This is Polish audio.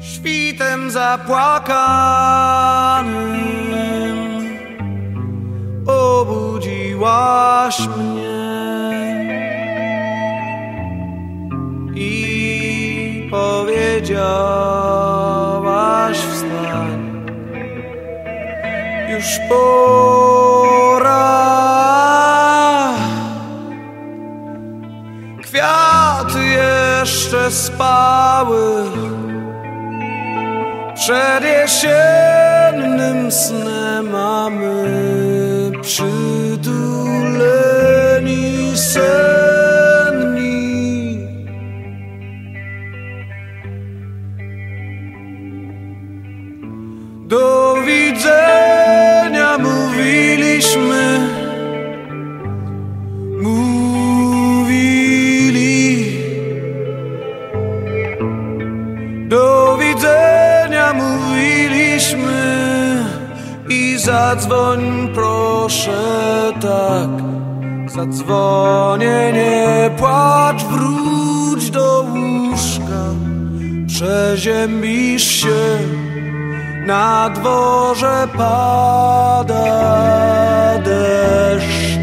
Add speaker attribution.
Speaker 1: świtem zapłakanym obudziłaś mnie. I powiedziałaś wstań. Już pora. Kwiaty jeszcze spały przed jesiennym snem, a my przytuleni senni. Do zadzwoń proszę tak. Zadzwonię, nie płacz, wróć do łóżka. Przeziębisz się, na dworze pada deszcz.